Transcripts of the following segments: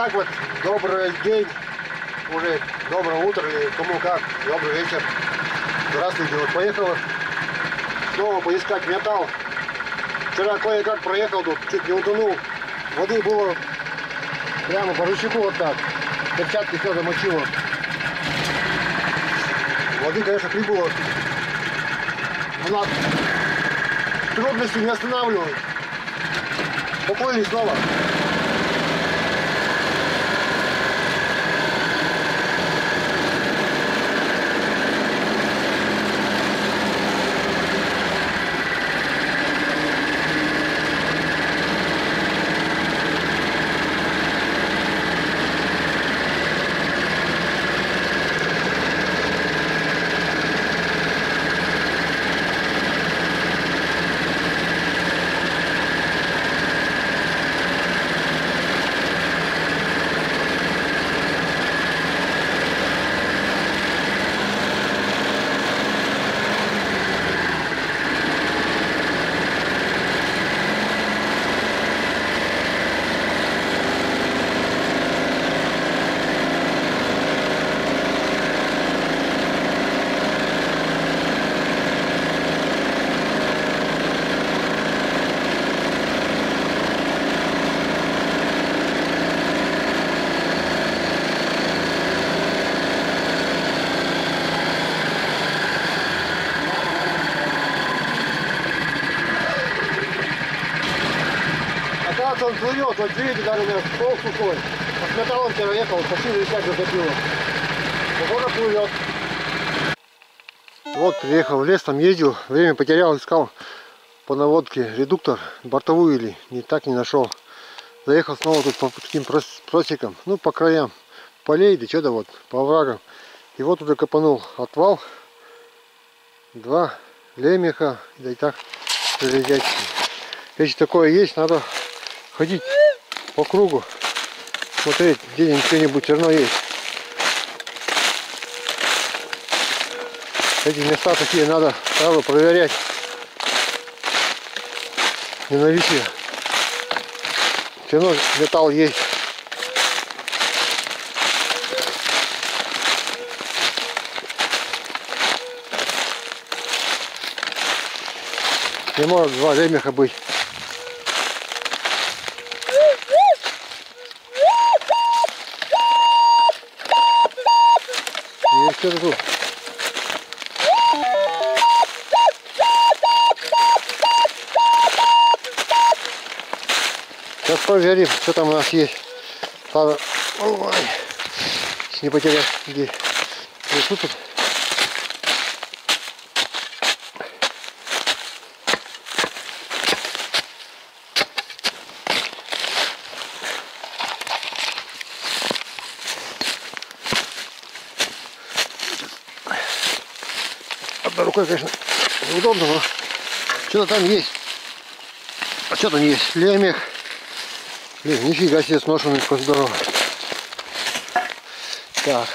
так вот, добрый день, уже доброе утро, и кому как, добрый вечер. Здравствуйте, вот поехал снова поискать металл. Вчера кое-как проехал тут, чуть не утонул. Воды было прямо по ручейку вот так. Перчатки все замочило. Воды, конечно, прибыло. Но трудности не останавливают. Поплыли снова. Оказывается, он плывет, вот видите, даже пол сухой. А с металлом вчера ехал, почти висять затопило. Похоже, плывет. Вот, приехал в лес, там ездил, время потерял, искал по наводке редуктор, бортовую или не так не нашел. Заехал снова тут по таким прос- просекам, ну по краям полей, да что-то вот, по оврагам. И вот туда копанул отвал, два лемеха, да и так железячки. Если такое есть, надо ходить по кругу, смотреть, где-нибудь что-нибудь все равно есть. Эти места такие надо сразу проверять. Не новички. Все равно металл есть. Не может два лемеха быть. Тут. Сейчас проверим, что там у нас есть. Ладно. Ой. Не потерять где. Вот тут вот. Рукой, конечно, неудобно, но что-то там есть. А что там есть? Лемех. Блин, нифига себе сношенный какой здоровый. Так.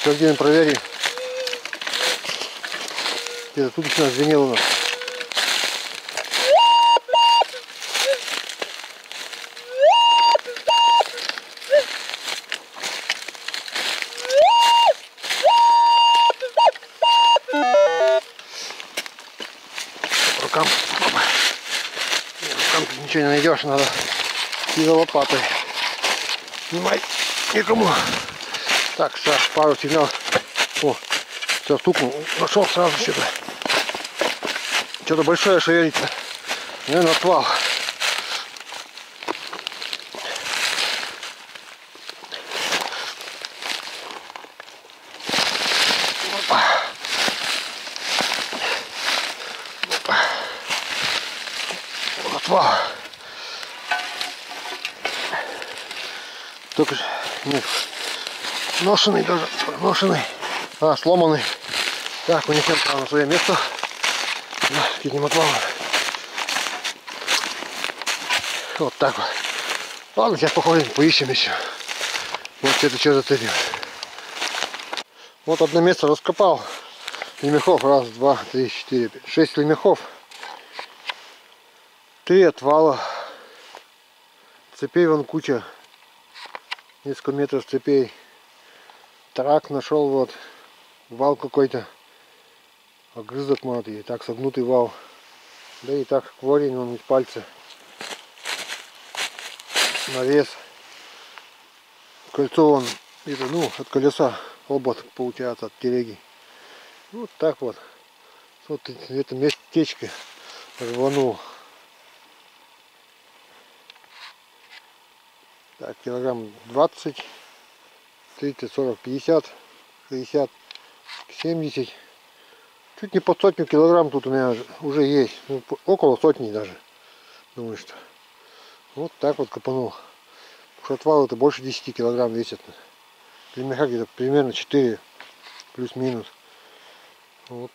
Сейчас где проверим. Где-то тут еще звенело у нас. Рукам. Опа. Не, рукам тут найдешь, надо и за лопатой. Снимай никому. Так, сейчас пару сигнал. О, все, стукнул. Нашел сразу что-то. Что-то большое шевелится. Наверное, отвал. Только ж нет. Ношенный даже. Ношенный. А, сломанный. Так, унесем на свое место. Да, кинем отвалом. Вот так вот. Ладно, сейчас походим, поищем еще. Вот это что зацепил. Вот одно место раскопал. Лемехов. Раз, два, три, четыре, пять. Шесть лемехов. Три отвала. Цепей вон куча. Несколько метров цепей. Трак нашел вот, вал какой-то, огрызок и так согнутый вал. Да и так корень он из пальца. Навес. Кольцо он, это, ну, от колеса обод получается от телеги. Вот так вот. Вот это местечко рванул. Так, килограмм 20, 30, 40, 50, 60, 70. Чуть не по сотню килограмм тут у меня уже есть. Ну, около сотни даже. Думаю, что. Вот так вот копанул. Шатвал это больше 10 килограмм весит. Племеха где-то примерно 4 плюс-минус. Вот.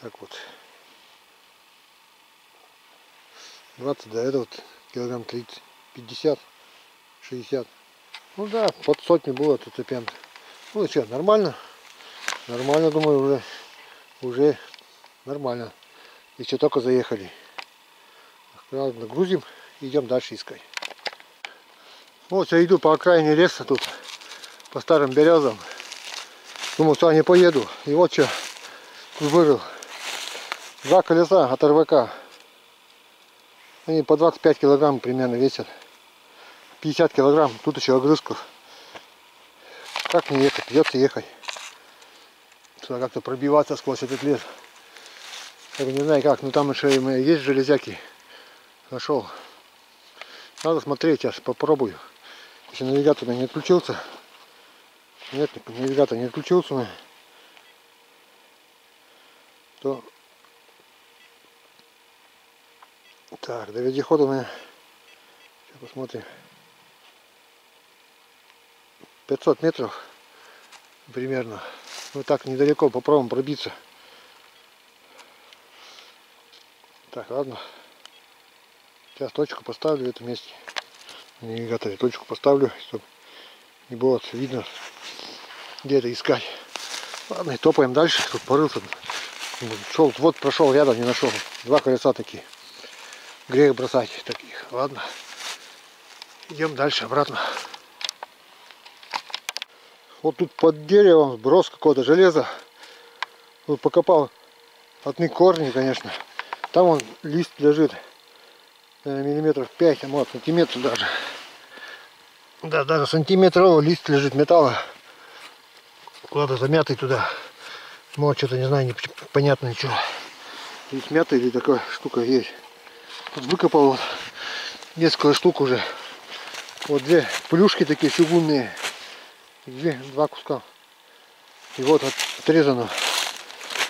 Так вот. 20, да, это вот килограмм 30, 50, 60. Ну да, под сотню было тут опять. Ну и что, нормально? Нормально, думаю, уже, уже нормально. Еще только заехали. Ладно, грузим, идем дальше искать. Вот я иду по окраине леса тут, по старым березам. Думаю, что не поеду. И вот что вырыл. Два колеса от РВК. Они по 25 килограмм примерно весят. 50 килограмм. Тут еще огрызков. Как не ехать? Придется ехать. Сюда как-то пробиваться сквозь этот лес. Я не знаю как, но там еще и есть железяки. Нашел. Надо смотреть сейчас, попробую. Если навигатор не отключился. Нет, навигатор не отключился. То так, до вездехода меня сейчас посмотрим 500 метров примерно ну так недалеко попробуем пробиться так ладно Сейчас точку поставлю в этом месте. На навигаторе точку поставлю, чтобы не было видно, где это искать. Ладно, и топаем дальше. Тут порылся. Шел, вот прошел рядом, не нашел. Два колеса такие. Грех бросать таких. Ладно. Идем дальше, обратно. Вот тут под деревом сброс какого-то железа. Тут покопал одни корни, конечно. Там он лист лежит миллиметров 5, а может сантиметр даже. Да, даже сантиметровый лист лежит металла. Куда-то замятый туда. Может что-то не знаю, непонятно ничего. Здесь мятый или такая штука есть. Вот выкопал несколько штук уже. Вот две плюшки такие чугунные. Две, два куска. И вот отрезано.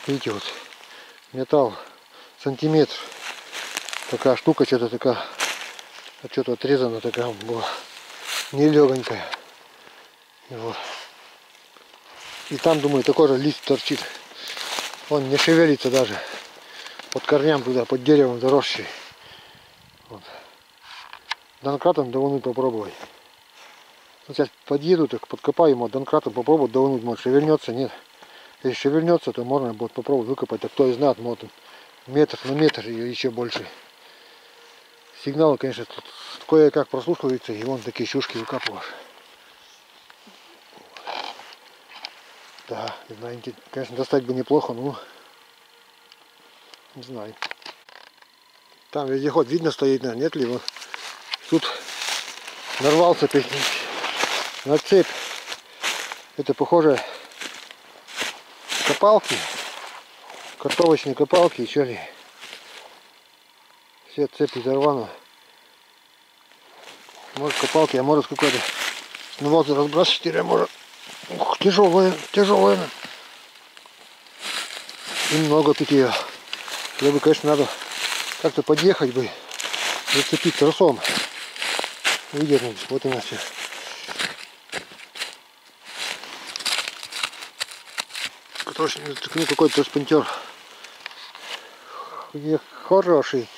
Видите, вот металл сантиметр такая штука, что-то такая, а что-то отрезана такая была, нелегонькая. И, вот. и там, думаю, такой же лист торчит. Он не шевелится даже. Под корням туда, под деревом заросший. Вот. Донкратом давануть попробовать. Вот сейчас подъеду, так подкопаю ему донкратом попробовать давануть, может шевельнется, нет. Если шевельнется, то можно будет попробовать выкопать, а кто и знает, может метр на метр и еще больше. Сигналы, конечно, тут кое-как прослушивается, и вон такие щушки выкапываешь. Да, знаю, конечно, достать бы неплохо, но не знаю. Там вездеход видно стоит, нет ли его. Тут нарвался на цепь. Это похоже копалки, картовочные копалки, еще ли все цепи зарвано. Может копалки, а может какой-то вот разбрасывать, а может. Ух, тяжелая, тяжелая. И много ее. Я бы, конечно, надо как-то подъехать бы, зацепить тросом. Выдернуть. Вот нас все. Ну, какой-то транспонтер. Хороший.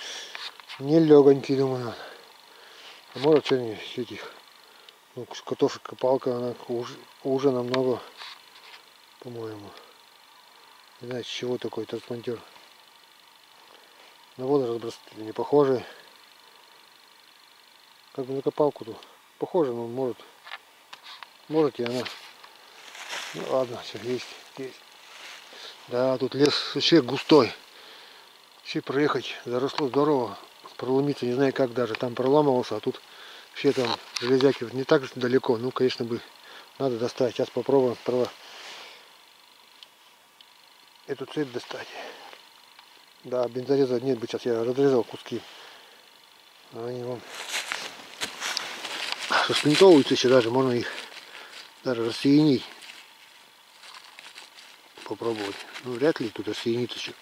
Не легонький, думаю. А может что-нибудь этих. Ну, картошек копалка, она уже, уже намного, по-моему. Не знаю, чего такой трансплантер. На воду разброс не похожий. как бы на копалку тут. Похоже, но может. Может и она. Ну ладно, все, есть, есть. Да, тут лес вообще густой. Вообще проехать заросло здорово. Проломиться не знаю как даже. Там проламывался, а тут вообще там железяки не так же далеко. Ну, конечно бы, надо достать. Сейчас попробуем справа эту цепь достать. Да, бензореза нет бы сейчас я разрезал куски. Они вон сошпинтовываются еще даже, можно их даже рассоединить. Попробовать. Ну вряд ли тут рассоединится еще.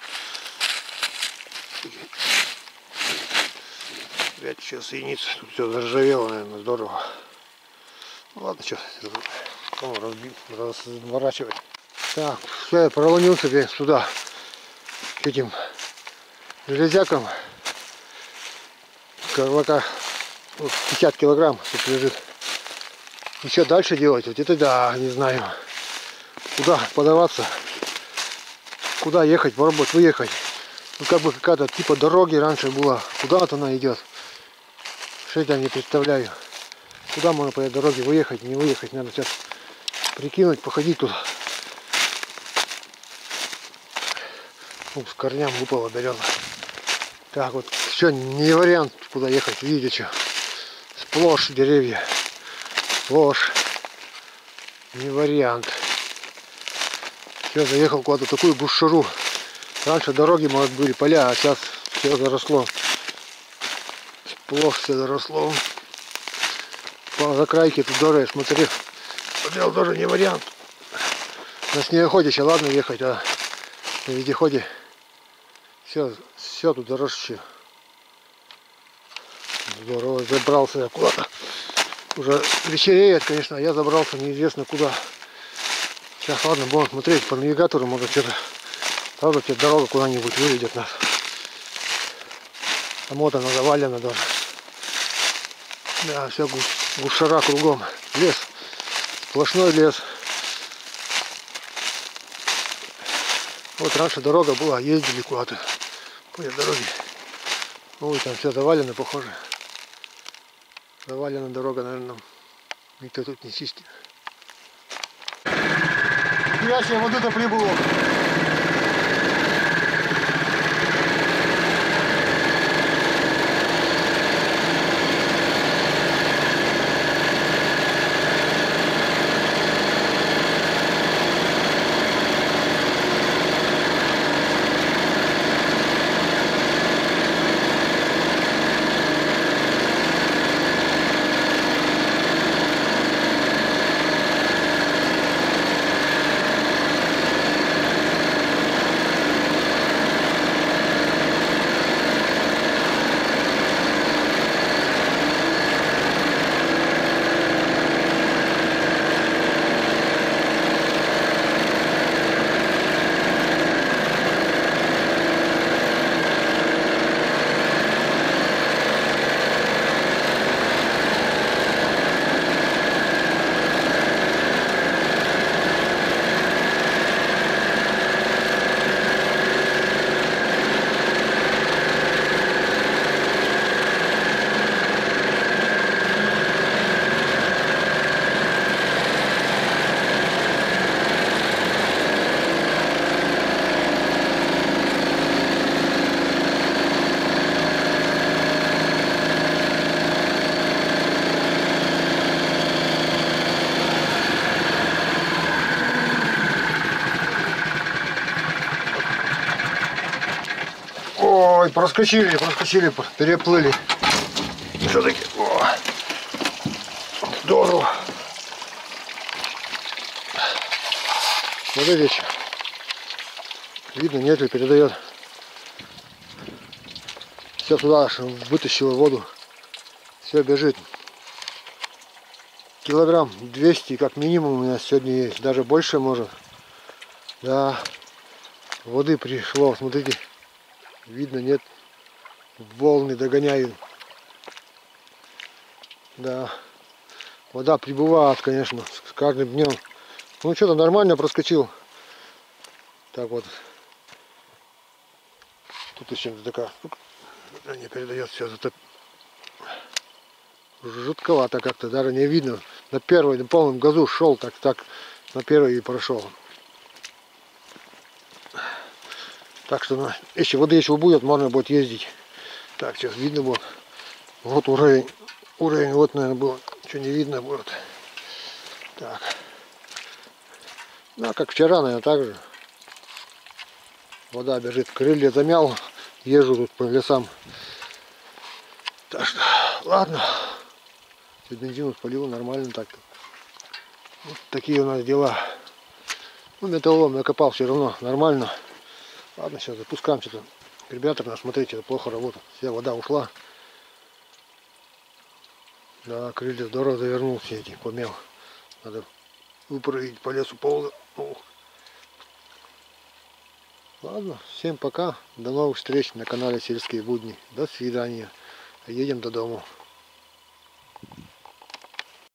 Вряд ли сейчас соединится. Тут все заржавело, наверное, здорово. Ну ладно, что, разворачивать. Так, все, я проломился блин, сюда этим железякам. Вот, 50 килограмм тут лежит. Что дальше делать? Вот это да, не знаю. Куда подаваться? Куда ехать, попробовать выехать? Ну как бы какая-то типа дороги раньше была. Куда вот она идет? Что я не представляю. Куда можно по этой дороге выехать, не выехать? Надо сейчас прикинуть, походить тут. Ну, с корням выпала береза. Так вот, все, не вариант, куда ехать, видите. Сплошь деревья. Сплошь. Не вариант. Все, заехал куда-то такую гушеру. Раньше дороги, может, были поля, а сейчас все заросло. Сплошь все заросло. По закрайке тут дорога, смотри. Подел тоже не вариант. На снегоходе еще ладно ехать, а на вездеходе все, все тут заросшее. Здорово, забрался я куда-то. Уже вечереет, конечно, а я забрался неизвестно куда. Сейчас, ладно, будем смотреть по навигатору, может что-то. Правда, тебе дорога куда-нибудь выведет нас. Там вот она завалена даже. Да, все гушара кругом. Лес. Сплошной лес. Вот раньше дорога была, ездили куда-то по этой дороге. Ой, там все завалено, похоже. Завалена дорога, наверное, никто тут не чистит. Я себе вот это прибыло. Ой, проскочили, проскочили, переплыли. Все-таки. Здорово. Смотрите, видно, нет ли, передает. Все туда вытащило воду. Все бежит. Килограмм 200 как минимум у меня сегодня есть. Даже больше может. Да. Воды пришло, смотрите. Видно, нет. Волны догоняют. Да. Вода прибывает, конечно, с каждым днем. Ну что-то нормально проскочил. Так вот. Тут еще такая. Не передает все затоп. жутковато как-то, даже не видно. На первой, на полном газу шел, так, так, на первой и прошел. Так что, ну, если воды еще будет, можно будет ездить. Так, сейчас видно будет. Вот уровень, уровень, вот, наверное, был. Что не видно будет. Так. Ну, а как вчера, наверное, так же. Вода бежит, крылья замял, езжу тут по лесам. Так что, ладно. Бензин спалил нормально так. Вот такие у нас дела. Ну, металлолом накопал все равно нормально. Ладно, сейчас запускаем что-то. Карбюратор, наш, смотрите, это плохо работает. Вся вода ушла. Да, крылья здорово завернул все эти, помел. Надо выпрыгивать по лесу ползать. Ладно, всем пока. До новых встреч на канале Сельские будни. До свидания. Едем до дому.